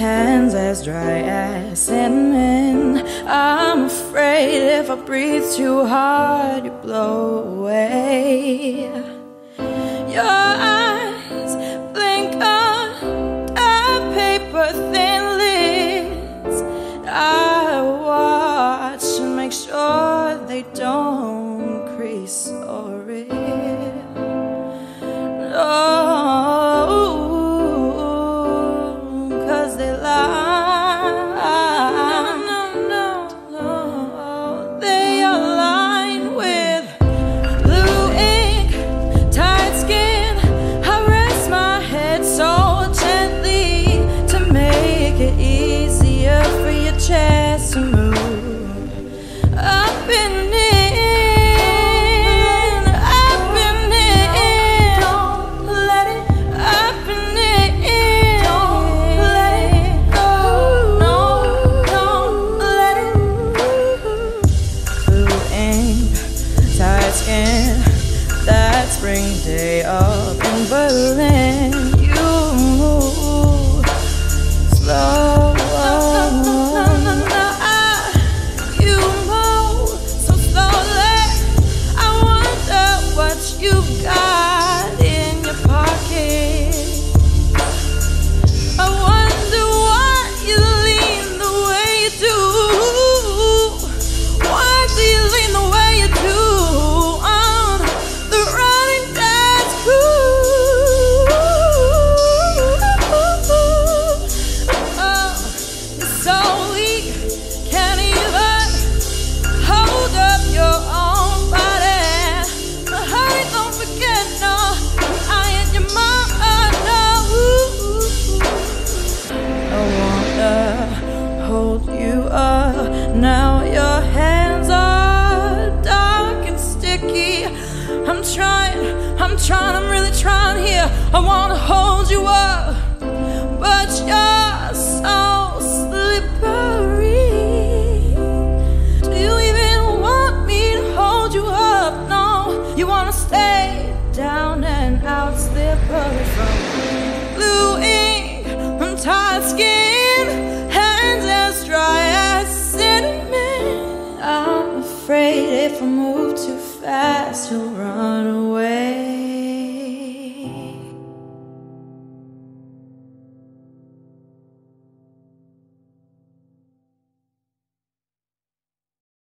hands as dry as cinnamon. I'm afraid if I breathe too hard, you blow away. Your eyes blink on a paper thin lids. I watch and make sure they don't crease spring day up in Berlin, you move slow. trying, I'm really trying here. I wanna hold you up, but you're so slippery. Do you even want me to hold you up? No, you wanna stay down and out, slippery from blue ink and tight skin, hands as dry as cinnamon. I'm afraid if I move too fast, you'll run.